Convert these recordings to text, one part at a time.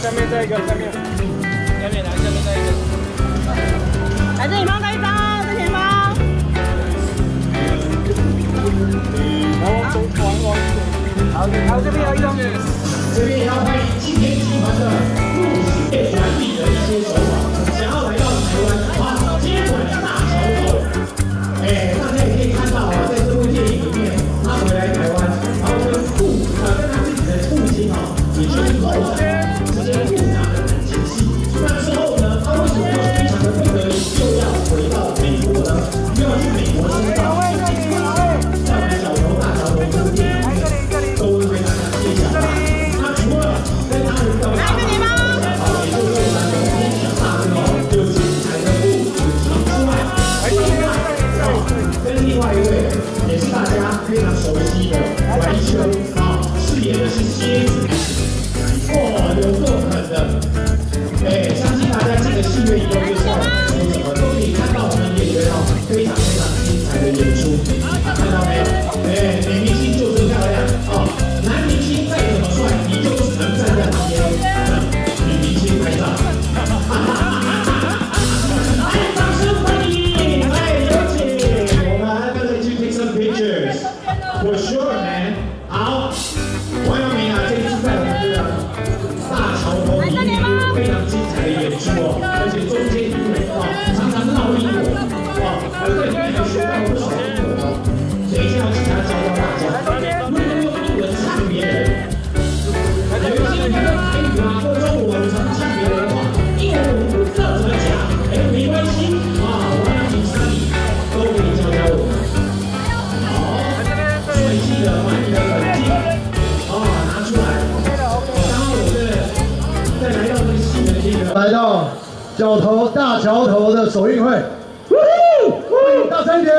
下面再一个，下面，下面来，下面再一个。来这里帮来一张，在前方。然后从往往好，好，这边有一张。这边也要欢迎今天集团的陆续业管理的一些手法，首映会，欢迎大声一点。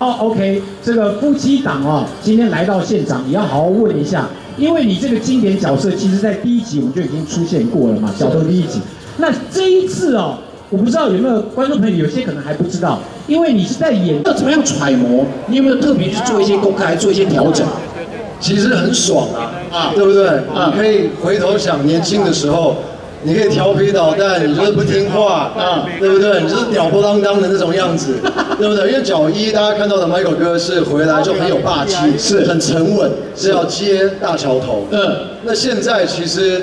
哦，OK，这个夫妻档哦，今天来到现场，也要好好问一下，因为你这个经典角色，其实在第一集我们就已经出现过了嘛，角头第一集。那这一次哦，我不知道有没有观众朋友，有些可能还不知道，因为你是在演，要怎么样揣摩？你有没有特别去做一些功课，还做一些调整？其实很爽啊，啊，对不对？啊你可以回头想年轻的时候，你可以调皮捣蛋，你就是不听话，啊对不对？你就是吊不当当的那种样子，对不对？因为脚一大家看到的 Michael 哥是回来就很有霸气，是很沉稳，是要接大桥头。嗯，那现在其实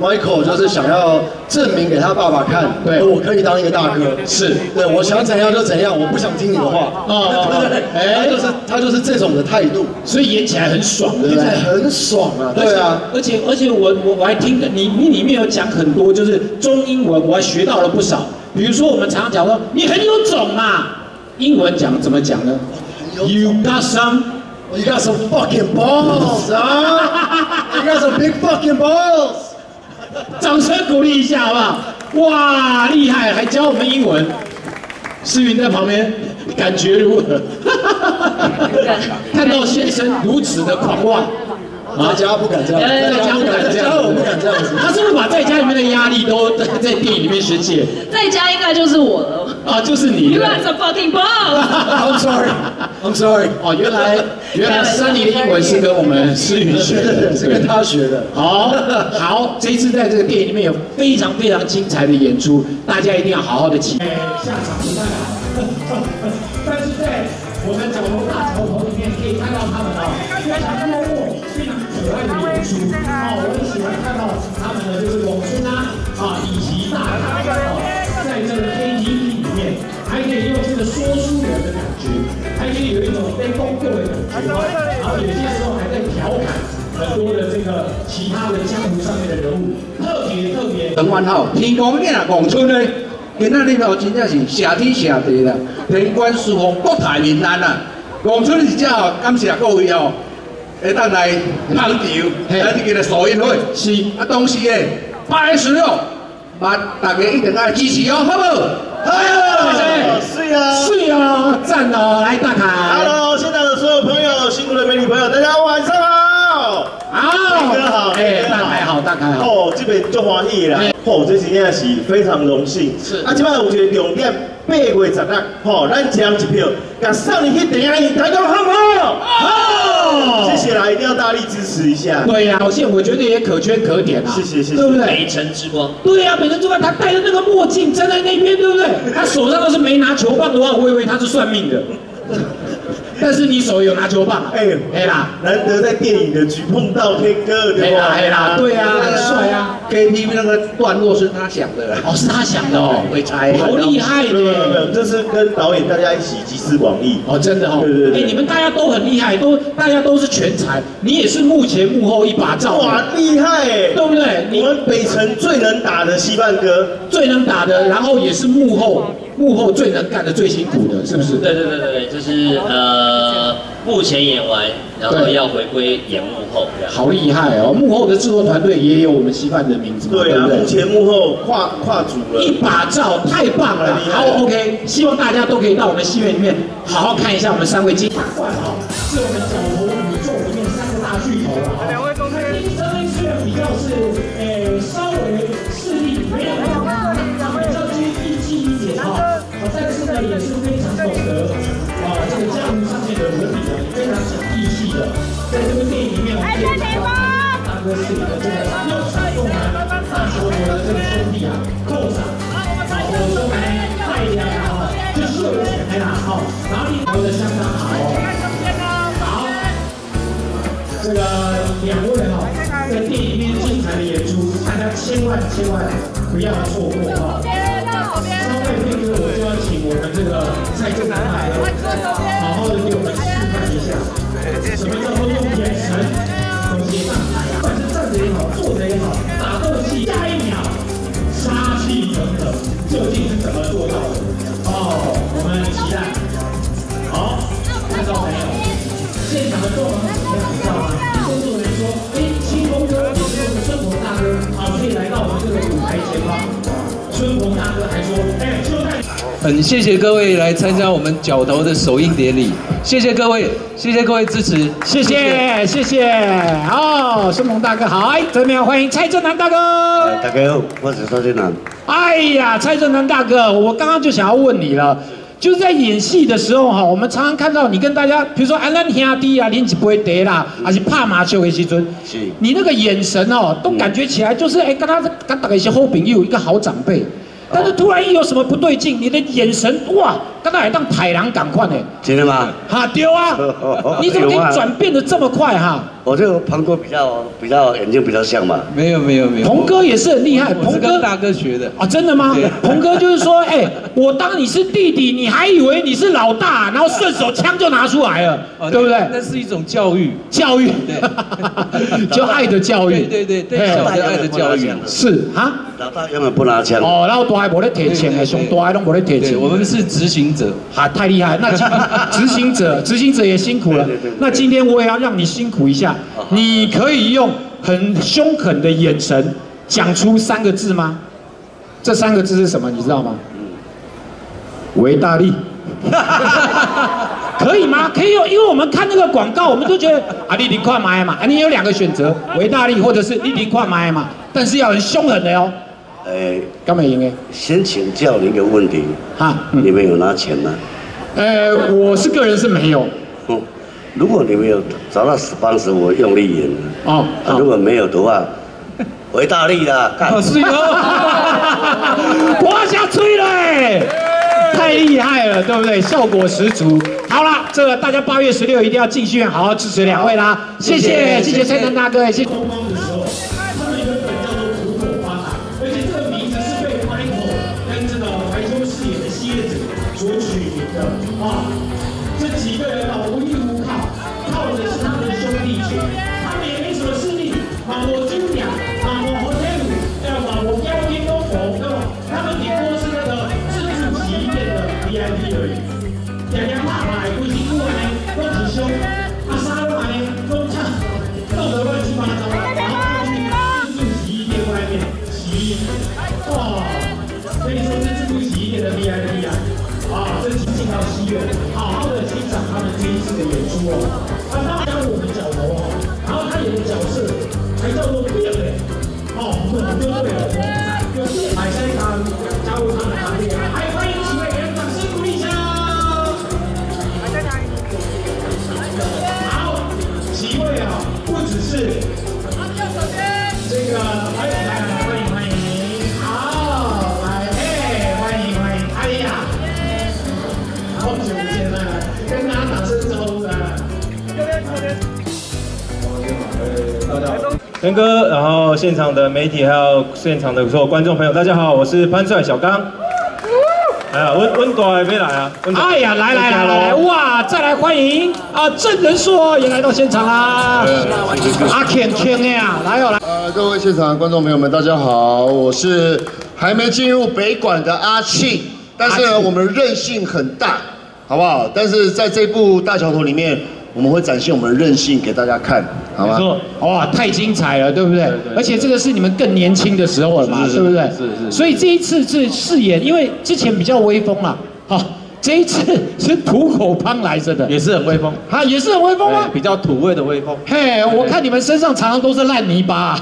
Michael 就是想要证明给他爸爸看，对我可以当一个大哥，是对我想怎样就怎样，我不想听你的话，哦 对不对？哎他就是他就是这种的态度，所以演起来很爽，对不对？很爽啊，对啊。而且而且我我我还听的，你你里面有讲很多，就是中英文，我还学到了不少。比如说我们常常讲说你很有种啊，英文讲怎么讲呢？You got some，You got some fucking balls, huh? You got some big fucking balls. 掌声鼓励一下好不好？哇，厉害，还教我们英文。诗云在旁边，感觉如何？看到先生如此的狂妄，在家不敢这样，在家不敢这样在家我不敢这样子。他是不是把在家里面的压力都在在电影里面宣泄？在家应该就是我了。啊，就是你 You 的。are some fucking balls。I'm sorry, I'm sorry. 哦，原来原来三妮的英文是跟我们思云学的，是跟他学的。好好，这一次在这个电影里面有非常非常精彩的演出，大家一定要好好的期待。哎，下场不太好，但是在我们角头大桥头里面可以看到他们啊，爱的演出。哦，我很喜欢看到他们的就是咏春啊，啊，以及大咖哦，在这个 KTV 里面，还可以用这个说书人的感觉，还可以有一种被公过的感觉，然后有些时候还在调侃很多的这个其他的江湖上面的人物，特别特别。陈元好，天公囝望春呢，今仔日哦真正是谢天谢地啦，天官赐福国泰民安啦。望春是只哦，感谢各位哦，会当来捧场，来这个首映会。是啊，同时诶，八月十六，啊大家一定要支持哦，好不好？好，是啊，是啊，赞哦，来打卡。Hello，现场的所有朋友，辛苦的媒体朋友，大家晚上好。好，哥好哎，大凯好。哦，这边就欢喜啦，哦，这真正是非常荣幸。是啊，即摆有一个重点，八月十六，吼，咱一人一票，甲送你去电影院，大家好不好？好，谢谢啦，一定要大力支持一下。对呀、表现我觉得也可圈可点啊，谢谢谢谢对不对？北辰之光，对呀、北辰之光，他戴着那个墨镜站在那边，对不对？他手上都是没拿球棒的话，我以为他是算命的。但是你手有拿球棒啊？哎哎啦，难得在电影的局碰到天哥，哎啦，哎啦，对啊，很帅啊。KTV 那个段落是他想的，哦，是他想的哦，会猜。好厉害的没有没有，这是跟导演大家一起集思广益。哦，真的哦，对对对。哎，你们大家都很厉害，都大家都是全才，你也是幕前幕后一把照，哇，厉害哎！对不对？你我们北城最能打的稀饭哥，最能打的，然后也是幕后幕后最能干的、最辛苦的，是不是？对对对对对，就是呃，幕前演完，然后要回归演幕后。好厉害哦！幕后的制作团队也有我们稀饭的名字，对啊？幕前幕后跨跨组了。一把照，太棒了！好，OK，希望大家都可以到我们戏院里面好好看一下我们三位金。哥是你的这个又闪动男大球球的这个兄弟啊，扣长，然后说来快一点啊，就秀起来了哈，然后你投的相当好哦。好，这个两位哈，在电影里面精彩的演出，大家千万千万不要错过哈。稍待片刻，我就要请我们这个蔡正南来了，好好的等等，究竟是怎么做到的？哦，我们期待。好，看到没有？现场的状况很谢谢各位来参加我们角头的首映典礼，谢谢各位，谢谢各位支持，谢谢谢谢哦，孙鹏大哥好，哎，这边欢迎蔡正南大哥。大家好，我是蔡正南。哎呀，蔡正南大哥，我刚刚就想要问你了，就是在演戏的时候哈，我们常常看到你跟大家，比如说啊，咱兄弟啊，恁一杯茶啦，还是拍麻将的时阵，是你那个眼神哦，都感觉起来就是哎，跟他跟大家一些好朋友，一个好长辈。但是突然一有什么不对劲，你的眼神哇，刚才还当豺狼赶快呢，真的吗？哈丢啊！你怎么可以转变的这么快哈？我这个鹏哥比较比较眼睛比较像嘛。没有没有没有，鹏哥也是很厉害，鹏哥大哥学的，啊，真的吗？鹏哥就是说，哎、我当你是弟弟，你还以为你是老大，然后顺手枪就拿出来了，哦对不对？那是一种教育，教育，对 就爱的教育，对对对小的爱的教育是啊，老大永远不拿枪。哦，然后大还无咧铁钱的，上大还拢无咧铁对，钱。我们是执行者，啊，太厉害！那今执行者，执行者也辛苦了对对对对。那今天我也要让你辛苦一下，你可以用很凶狠的眼神讲出三个字吗？这三个字是什么？你知道吗？维大利。可以吗？可以用，因为我们看那个广告，我们都觉得啊，你零块买嘛，啊，你有两个选择，维大利或者是你零块买嘛，但是要很凶狠的哦，哎，干嘛赢哎？先请教你一个问题，哈，嗯你们有拿钱吗？呃，我是个人是没有嗯，如果你们有找到 sponsor，我用力演。哦，啊，如果没有的话，回大力啦，干哦是哟，刮下吹了哎，太厉害了，对不对？效果十足。好啦，这个大家八月十六一定要进剧院好好支持两位啦，谢谢谢谢蔡南大哥，谢谢。陈哥，然后现场的媒体还有现场的所有观众朋友，大家好，我是潘帅小刚。哎呀，温温大还没来啊？哎呀，来来来来来，哇，再来欢迎啊，郑仁硕也来到现场啦，阿 Ken Ken 呀，来哦来。呃，各位现场的观众朋友们，大家好，我是还没进入北管的阿庆，但是呢，我们韧性很大，好不好？但是在这部大桥头里面，我们会展现我们的韧性给大家看，好吗？没错，哇，太精彩了，对不对？而且这个是你们更年轻的时候了嘛，是是对不对？是是所以这一次是饰演，因为之前比较威风嘛，好、这一次是土口帮来着的，也是很威风，啊，也是很威风啊哎。比较土味的威风。嘿，我看你们身上常常都是烂泥巴，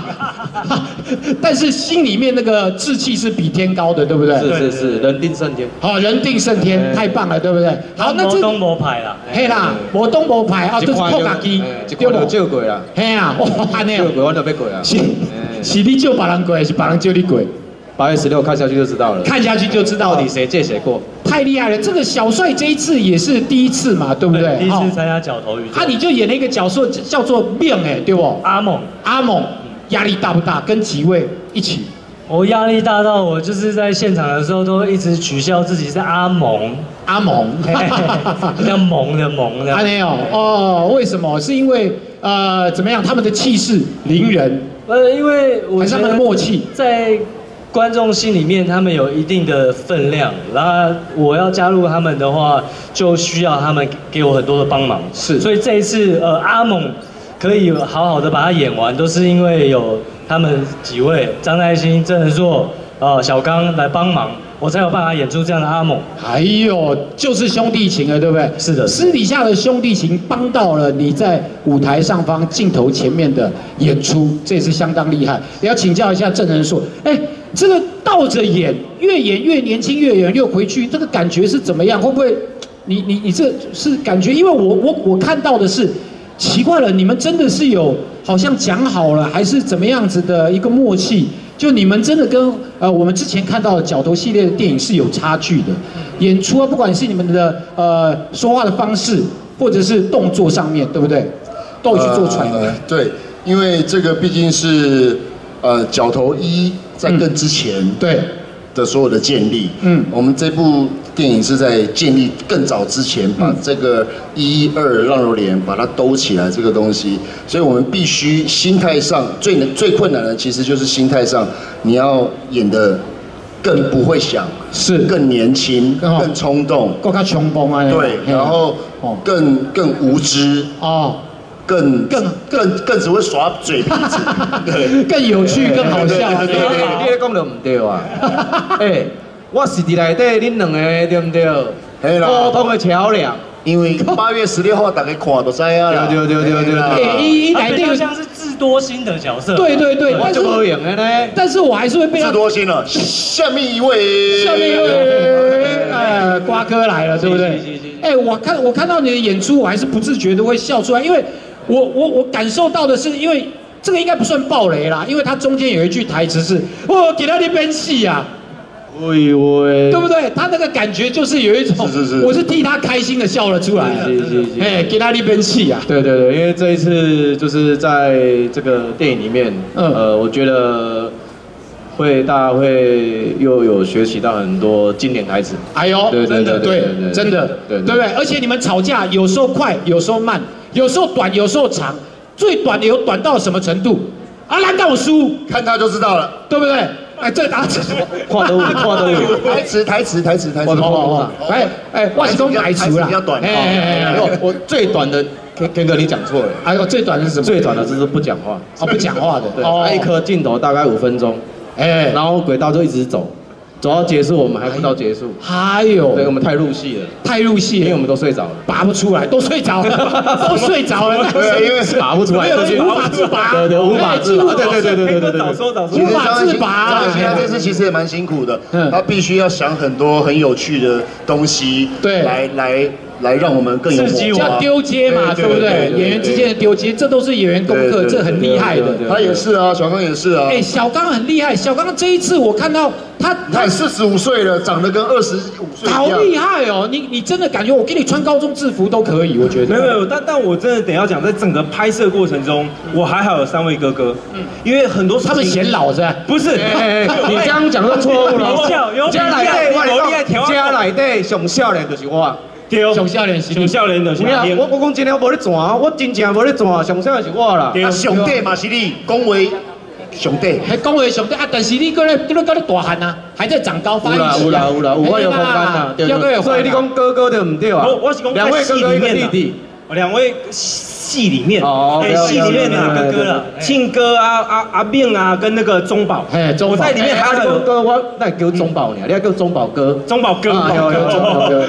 但是心里面那个志气是比天高的，对不对？是是是，人定胜天。好，人定胜天，太棒了，对不对？好，那这东摩牌啦，嘿啦，我东摩牌啊，就是破嘎机哎，一看就借过啦，嘿啊，哇，安尼哦，借过我都要鬼啊。是是你救别人鬼，还是别人救你鬼？八月十六看下去就知道了，看下去就知道到底谁借谁过。太厉害了！这个小帅这一次也是第一次嘛，对不对？第一次哦参加角头宇宙啊，你就演了一个角色叫做命哎，对不？阿猛，阿猛，压力大不大？跟几位一起？我压力大到我就是在现场的时候都一直取笑自己是阿蒙，阿猛，叫萌的萌的阿。没有哦？为什么？是因为呃怎么样？他们的气势凌人，呃，因为我还是他们的默契在观众心里面，他们有一定的分量。然后我要加入他们的话，就需要他们给我很多的帮忙。是所以这一次，呃，阿猛可以好好的把它演完，都是因为有他们几位张耐心、郑仁硕、呃小刚来帮忙，我才有办法演出这样的阿猛。哎呦，就是兄弟情了，对不对？是的私底下的兄弟情帮到了你在舞台上方镜头前面的演出，这也是相当厉害。也要请教一下郑仁硕，哎，这个倒着演，越演越年轻，越演越回去，这个感觉是怎么样？会不会？你你你这是感觉？因为我我我看到的是。奇怪了，你们真的是有好像讲好了，还是怎么样子的一个默契？就你们真的跟呃我们之前看到的角头系列的电影是有差距的，演出啊，不管是你们的呃说话的方式，或者是动作上面，对不对？都有去做揣摩。呃对，因为这个毕竟是呃角头一在更之前对，的所有的建立，嗯。我们这部电影是在建立更早之前，把这个一二浪流连把它兜起来这个东西，所以我们必须心态上最难最困难的其实就是心态上，你要演的更不会想，是。更年轻，更冲动，更加穷崩啊。对，然后哦。更更无知，哦，更更更更只会耍嘴皮子，对。更有趣，更好笑啊。对对对对你咧讲就唔对啊！哎，我是伫内底，恁两个对唔对？沟通的桥梁。因为八月十六号大家看就知啊啦。对对对对对哎对他一一来这个，比较像是智多星的角色。对对对，我但是就无用的呢。但是我还是会被智多星了。下面一位，下面一位，呃，瓜哥来了，对不对？哎，我看我看到你的演出，我还是不自觉的会笑出来，因为我我我感受到的是，因为这个应该不算暴雷啦，因为它中间有一句台词是“我给他那边戏啊”，喂喂，对不对？他那个感觉就是有一种，是是是我是替他开心的笑了出来了是是是，哎，给他那边戏啊，对对对，因为这一次就是在这个电影里面，嗯。呃，我觉得会大家会又有学习到很多经典台词。哎呦，对的对对对对，真的对对对不对？而且你们吵架有时候快，有时候慢，有时候短，有时候长，最短的有短到什么程度？啊，难道我输，看他就知道了。对不对？哎，这打字，跨都话都有。台词台词台词台词。哦哦哦，哎哎，万事中改除啦比较短，哎哎哎哎，我我最短的，Ken Ken 哥你讲错了，哎呦，最短的是什么？最短的就是不讲话。哦，不讲话的，对，哦他一颗镜头大概五分钟，哎，然后轨道就一直走，走到结束我们还不到结束，还有对，我们太入戏了，太入戏了，因为我们都睡着了，拔不出来，都睡着了，都睡着了，对啊，因为拔不出来，没有无法自拔，对对，无法自拔，对对对对对对对，早说早说。无法自拔。张艺兴他这次其实也蛮辛苦的，他必须要想很多很有趣的东西，对，来来来让我们更有叫丢接嘛，对不对？演员之间的丢接，这都是演员功课，这很厉害的。他也是啊，小刚也是啊。哎，小刚很厉害，小刚这一次我看到他，他四十五岁了，长得跟二十五岁好厉害哦！你你真的感觉我给你穿高中制服都可以，我觉得。没有没有，但但我真的等要讲，在整个拍摄过程中，我还好有三位哥哥，嗯，因为很多他们嫌老是吧？不是，你刚刚讲的错误了。有加来底，加来底上少年就是我。上少年是上少年就是我。我我讲真的，我无咧转，我真正无咧转，上少年是我啦。啊，上帝嘛是你，讲话上帝，还讲话上帝啊！但是你搁咧搁咧搁咧大汉啊，还在长高发育期啊。有啦有啦有啦，我有空间啦。所以你讲哥哥就唔对啊。我我是讲两位哥哥一个弟弟。两位戏里面，哎，戏里面哪个哥了？庆哥啊，阿阿炳啊，跟那个中宝，哎，我在里面还有哥，我那叫中宝呢，你要叫中宝哥，中宝哥，有有中宝哥，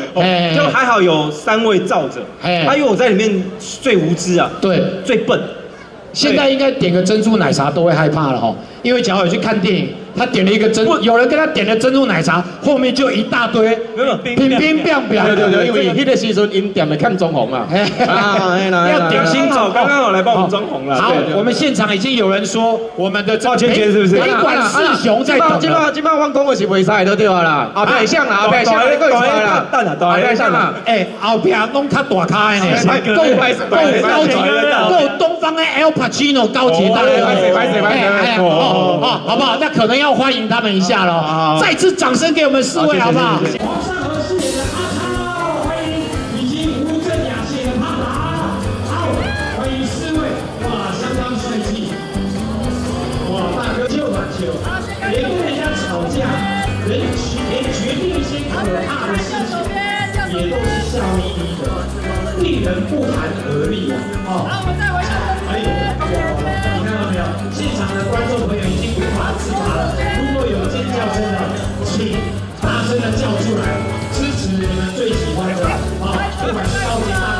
就还好有三位罩着，哎，因为我在里面最无知啊，对，最笨，现在应该点个珍珠奶茶都会害怕了哈，因为假如有去看电影。他点了一个珍，有人跟他点了珍珠奶茶，后面就一大堆，乒乒乓乓，对对对，因为那个时阵因点的看中红 嘛，要点新草，刚刚好来帮我们装红了。好，我们现场已经有人说我们的赵芊芊是不是？北管四雄在等。今晚今晚我讲的是袂使都对啦，后边像啦，后边像你过来啦，等啊，后边像啦，哎，后边拢较大咖呢，够够高级，够东方的 El Pacino 高级大咖，哦哦，好不好？那可能要欢迎他们一下。下了，再次掌声给我们四位好不好？皇上和饰演的阿超，欢迎以及吴镇雅饰演的胖达，好，欢迎四位，哇，相当帅气，哇，大哥就蛮球，别跟人家吵架，人连决定一些可怕的事情，也都是笑眯眯的，令人不寒而栗啊！哦，好，我们再回场。哎呦，哇，你看到没有？现场的观众朋友支持！如果。有尖叫声的，请大声的叫出来，支持你们最喜欢的啊！不管是高级大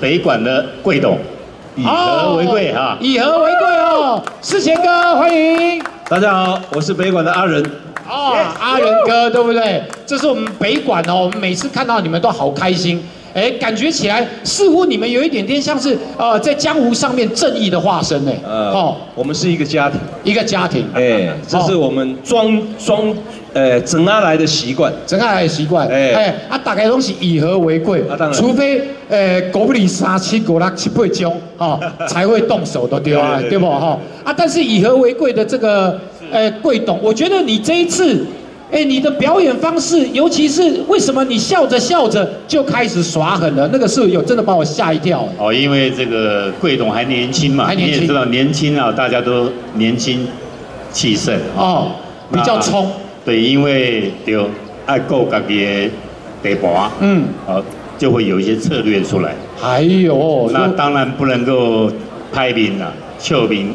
北管的贵董，以和为贵哈，以和为贵哦，世贤哥欢迎，大家好，我是北管的阿仁，哦，阿仁哥对不对？这是我们北管哦，我们每次看到你们都好开心。哎，感觉起来似乎你们有一点点像是呃，在江湖上面正义的化身呢。呃，哦，我们是一个家庭，一个家庭。哎，这是我们装装呃整阿来的习惯，整阿来的习惯。哎，哎，啊，大概都是以和为贵，啊，当然，除非呃，狗不理三七狗拉七八钟，哈，才会动手的，对啊，对不哈？啊，但是以和为贵的这个呃贵董，我觉得你这一次。哎，你的表演方式，尤其是为什么你笑着笑着就开始耍狠了？那个是有真的把我吓一跳。哦，因为这个贵董还年轻嘛，你也知道年轻啊，大家都年轻气盛。哦，比较冲。对，因为就爱够自己的地盘，嗯，好，就会有一些策略出来。还有，那当然不能够拍明了，笑明。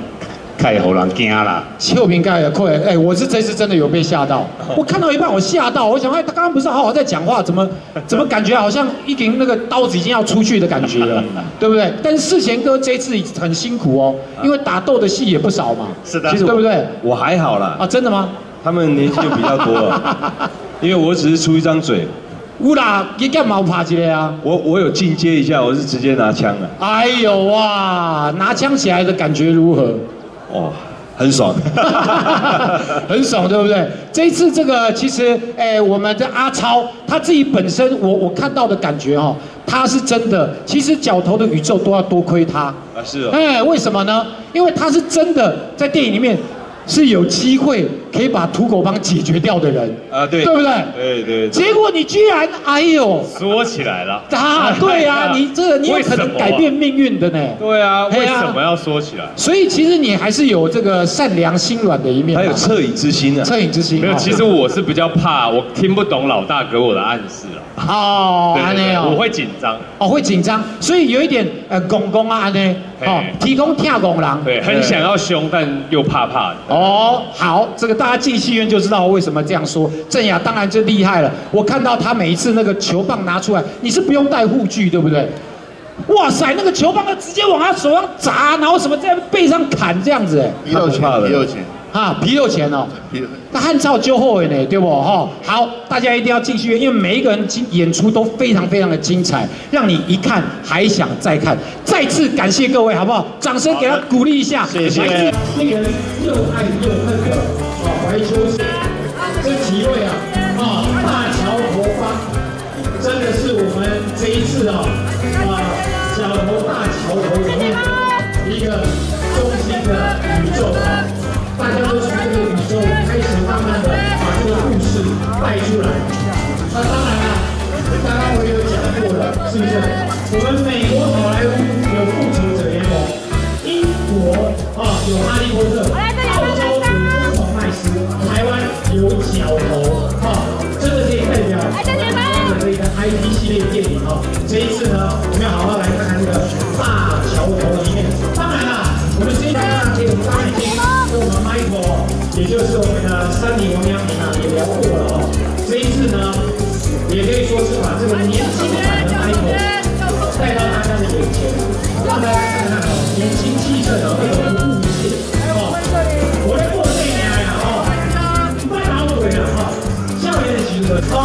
太好人惊啦。秋平盖也快，哎，我是这次真的有被吓到，我看到一半我吓到，我想哎，他刚刚不是好好在讲话，怎么 怎么感觉好像一根那个刀子已经要出去的感觉了，对不对？但是世贤哥这次很辛苦哦，因为打斗的戏也不少嘛，是的，其实对不对？我还好啦。啊，真的吗？他们年纪就比较多了，因为我只是出一张嘴。乌啦，你干嘛爬起来啊？我我有进阶一下，我是直接拿枪的。哎呦哇，拿枪起来的感觉如何？哦，很爽，很爽，对不对？这一次这个其实，哎，我们的阿超他自己本身，我我看到的感觉哦，他是真的。其实角头的宇宙都要多亏他啊，是哦。哎，为什么呢？因为他是真的在电影里面。是有机会可以把土狗帮解决掉的人啊，对，对不对？对对。结果你居然，哎呦，说起来了啊，对啊，你这个你有可能改变命运的呢。对啊，为什么要说起来？所以其实你还是有这个善良心软的一面，还有恻隐之心啊，恻隐之心。没有，其实我是比较怕，我听不懂老大给我的暗示了。哦，安内哦，我会紧张，哦，会紧张，所以有一点呃，公公啊，安内，哦，提供跳公狼，对，很想要凶，但又怕怕的。哦，好，这个大家进戏院就知道为什么这样说。郑雅当然就厉害了，我看到他每一次那个球棒拿出来，你是不用带护具，对不对？哇塞，那个球棒直接往他手上砸，然后什么在背上砍这样子，哎，皮肉钱，皮肉钱。啊，皮肉钱哦，那汉朝就后悔呢，对不？哈，好，大家一定要进戏院，因为每一个人精演出都非常非常的精彩，让你一看还想再看。再次感谢各位，好不好？掌声给他鼓励一下。谢谢。令人又爱又恨的啊，怀秋这几位啊，啊，大乔国芳，真的是我们这一次啊，啊，是不是？我们美国好莱坞有复仇者联盟，英国啊有哈利波特，澳洲有疯狂麦斯，台湾有角头，哈，真的可以代表台湾的一个 IP 系列电影哈。这一次呢，我们要好好来看看这个大桥头里面。当然了，我们这一场可以大家听。跟我们 Michael，也就是我们的三里王阳明啊，也聊过了哦。这一次呢，也可以说是把这个年轻版的让大家看看哦，年轻气盛的这个不顾一切哦。我来过这一年来了哦，不打不回了哈，校园的集合哦，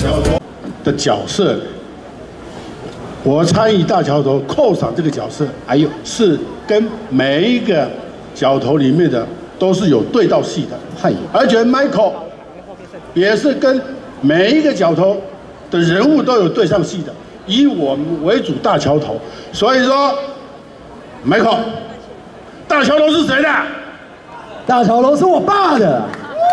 头的角色，我参与大桥头扣上这个角色，还有是跟每一个角头里面的都是有对到戏的，嗨，而且 Michael 也是跟。每一个角头的人物都有对上戏的，以我们为主大桥头，所以说，Michael，大桥头是谁的？大桥头是我爸的。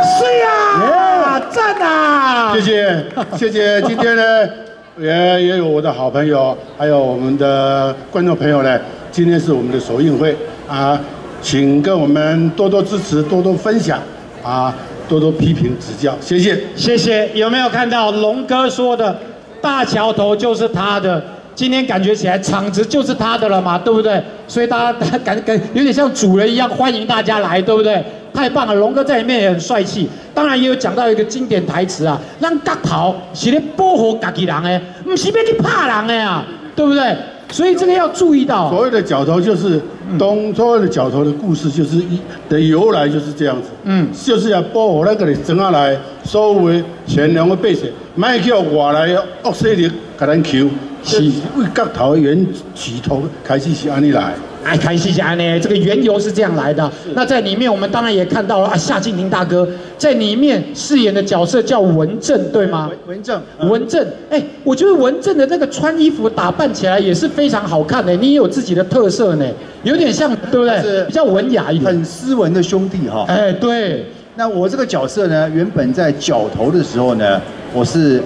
是呀，赞呐！谢谢谢谢，今天呢，也也有我的好朋友，还有我们的观众朋友呢，今天是我们的首映会啊，请跟我们多多支持，多多分享啊。多多批评指教，谢谢谢谢。有没有看到龙哥说的大桥头就是他的？今天感觉起来场子就是他的了嘛，对不对？所以大家感感有点像主人一样，欢迎大家来，对不对？太棒了，龙哥在里面也很帅气。当然也有讲到一个经典台词啊，让角头是咧保护家己人的，不是要去怕人的啊，对不对？所以这个要注意到，所谓的角头就是东，所谓的角头的故事就是一的由来就是这样子，嗯，就是要保护那个你整下来所谓善良的百姓，卖叫外来恶势力给咱求，是。为角头原起头开始是安尼来。哎，开心一下呢，这个缘由是这样来的。那在里面，我们当然也看到了啊，夏静婷大哥在里面饰演的角色叫文正，对吗？文正，文正，哎，我觉得文正的那个穿衣服打扮起来也是非常好看的，你也有自己的特色呢，有点像，对不对？比较文雅一点，很斯文的兄弟哈。哎，对。那我这个角色呢，原本在角头的时候呢，我是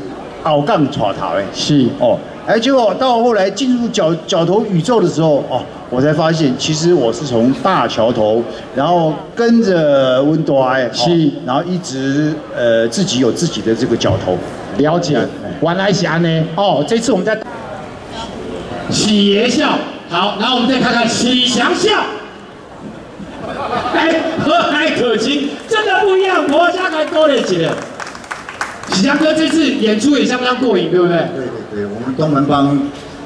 鳌杠耍头哎，是哦，哎，结果到后来进入角角头宇宙的时候，哦，我才发现其实我是从大桥头，然后跟着温多埃，是，然后一直呃自己有自己的这个角头，了解，原来是安呢，哦，这次我们在喜爷笑，好，然后我们再看看喜祥笑。哎，和蔼可亲，真的不一样。国家还多了几个。喜强哥这次演出也相当过瘾，对不对？对对对，我们东门帮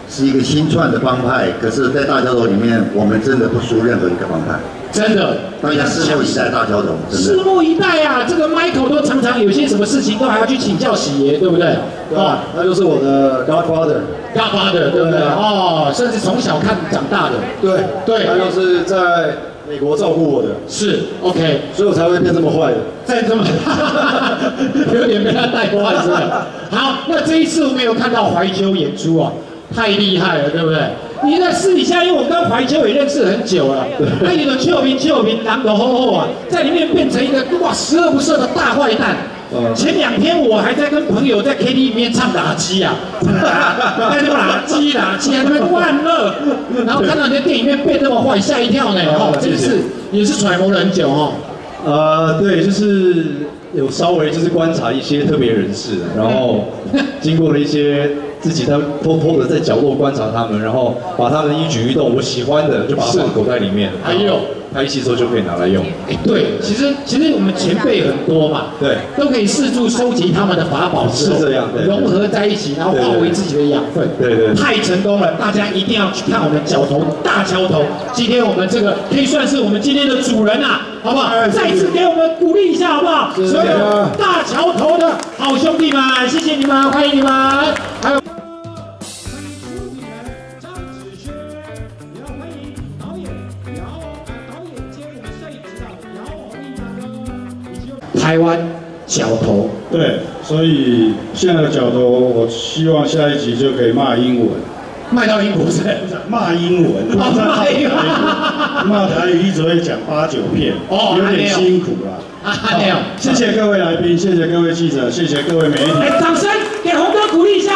是一个新创的帮派，可是，在大交头里面，我们真的不输任何一个帮派。真的，大家拭目以待大交头，真的。拭目以待啊！这个 Michael 都常常有些什么事情都还要去请教喜爷，对不对？啊，那就是我的 Godfather。Godfather，对不对？哦，甚至从小看长大的。对对，他就是在。美国照顾我的是 OK，所以我才会变这么坏的，再这么 有点被他带坏是吧？好，那这一次我们有看到怀秋演出啊，太厉害了，对不对？你在私底下，因为我跟怀秋也认识很久了，那你的秋平秋平男的厚厚啊，在里面变成一个哇十恶不赦的大坏蛋。前两天我还在跟朋友在 K T 里面唱垃圾啊，在 那垃圾垃圾啊，那边万恶，然后看到你在电影院变那么坏，吓一跳呢。哦，这次也是揣摩了很久哦。呃，对，就是有稍微就是观察一些特别人士，然后 经过了一些自己在偷偷的在角落观察他们，然后把他们的一举一动我喜欢的就把它放口袋里面。还有。拍戏之后就可以拿来用。哎，对，其实其实我们前辈很多嘛，对，都可以四处收集他们的法宝，是这样，融合在一起，然后化为自己的养分。对对，太成功了，大家一定要去看我们角头大桥头。今天我们这个可以算是我们今天的主人啊，好不好？再次给我们鼓励一下，好不好？所有大桥头的好兄弟们，谢谢你们，欢迎你们，还有。台湾角头，对，所以现在的角头，我希望下一集就可以骂英文，骂到英国去？骂英文，骂台语，骂台语一直会讲八九片，哦，有点辛苦了。没有，谢谢各位来宾，谢谢各位记者，谢谢各位媒体。哎，掌声给洪哥鼓励一下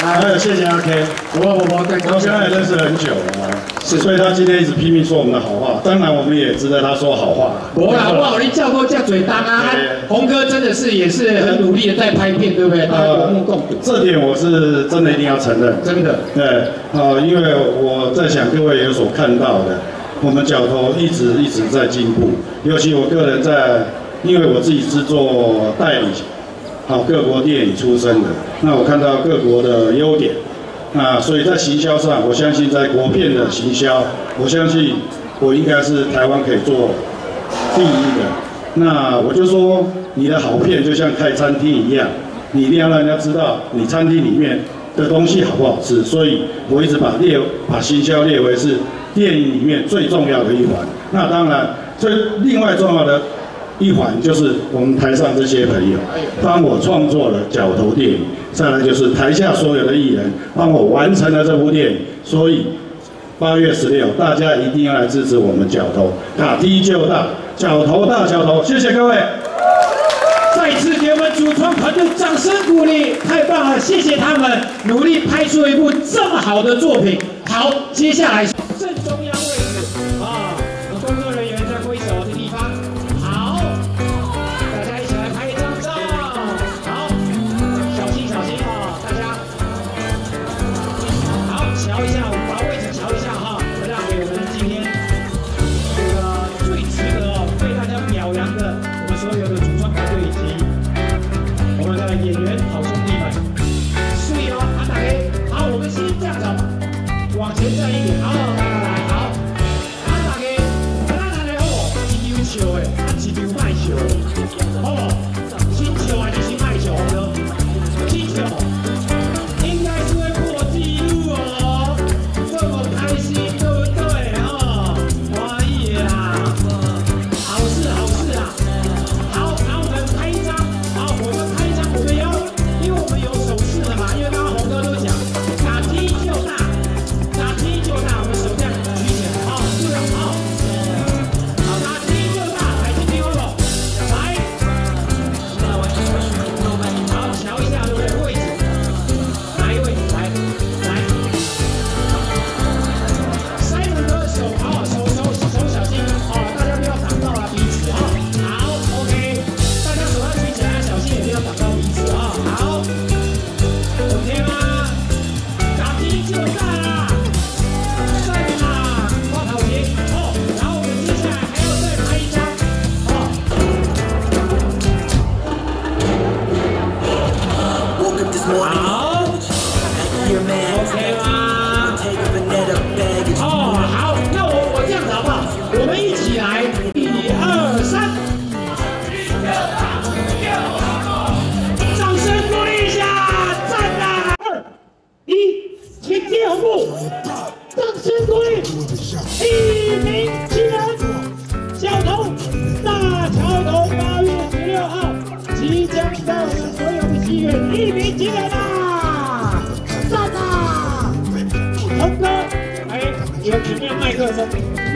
好不好？还有谢谢阿 K，我我我我跟他也认识很久了，是，所以他今天一直拼命说我们的好话，当然我们也值得他说好话。我啦，我好你叫过叫嘴当啊，红哥真的是也是很努力的在拍片，对不对？呃，共共这点我是真的一定要承认，真的。对，啊，因为我在想各位有所看到的，我们角头一直一直在进步，尤其我个人在，因为我自己是做代理。好，各国电影出身的，那我看到各国的优点，那所以在行销上，我相信在国片的行销，我相信我应该是台湾可以做第一的。那我就说，你的好片就像开餐厅一样，你一定要让人家知道你餐厅里面的东西好不好吃。所以我一直把列把行销列为是电影里面最重要的一环。那当然，最另外重要的。一环就是我们台上这些朋友帮我创作了角头电影，再来就是台下所有的艺人帮我完成了这部电影。所以八月十六，大家一定要来支持我们角头，打低就大，角头大角头，谢谢各位。再次给我们主创团队掌声鼓励，太棒了，谢谢他们努力拍出一部这么好的作品。好，接下来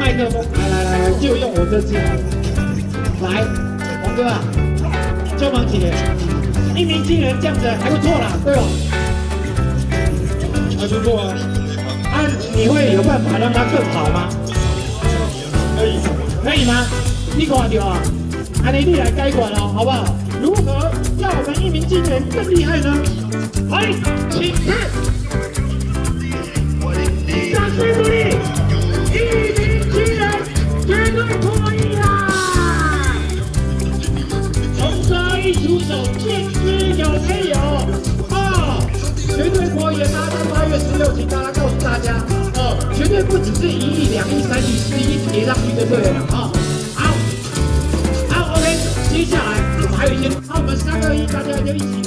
麦克风，来来来，就用我这支。来，王哥啊，就忙起来，一鸣惊人这样子还不错啦，对吧？还不错啊。啊，你会有办法让它更好吗？可以，可以吗？你看到啊？安尼你来改管哦，好不好？如何让我们一鸣惊人更厉害呢？来，请看，上去就对了啊！好，好，OK，接下来我们还有一些，那我们三二一，大家就一起